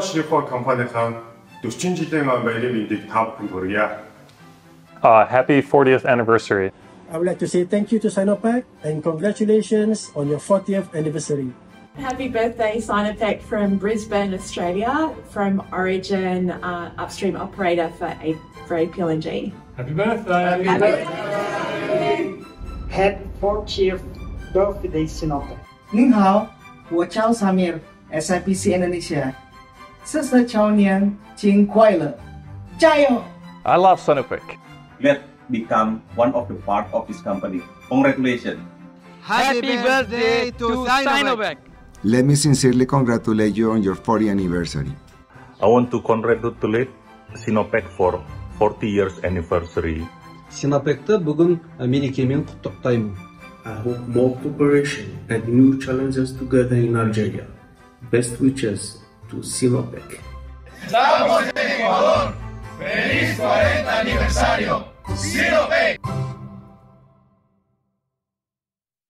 Шихуа 40 жилийн мэндийг та бүхэнд хүргье. Uh, happy 40th anniversary. I would like to say thank you to Sinopec and congratulations on your 40th anniversary. Happy birthday, Sinopec from Brisbane, Australia, from Origin uh, Upstream Operator for, A for APLNG. Happy birthday! Happy, Happy birthday! Happy 40th birthday, Sinopec. Ning hao, 我叫 Samir, SIPC Indonesia. 四十周年庆快乐，加油！I love Sinopec. Let become one of the part of this company. Congratulations. Happy birthday to Sinopec. Let me sincerely congratulate you on your 40th anniversary. I want to congratulate Sinopec for 40 years anniversary. Sinopec'te bugün merikemin kutluktayım. I hope more cooperation and new challenges together in Algeria. Best wishes to Sinopec. Estamos en Ecuador. ¡Feliz 40 aniversario! ¡Sinopec!